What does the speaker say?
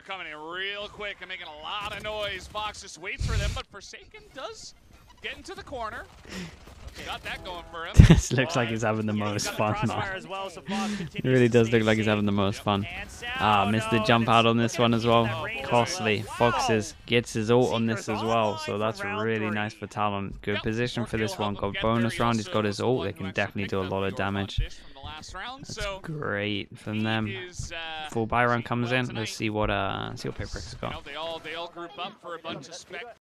they're coming in real quick and making a lot of noise. foxz just waits for them, but Forsaken does get into the corner. Got that going for him. this looks like he's having the most fun, man. It really does look like he's having the most fun. Ah, missed the jump out on this one as well. Costly. foxz gets his ult on this as well, so that's really nice for Talon. Good position for this one. Got bonus round, he's got his ult. They can definitely do a lot of damage. That's great from them. Full buy comes in. Let's see what uh see what Pickrick's got.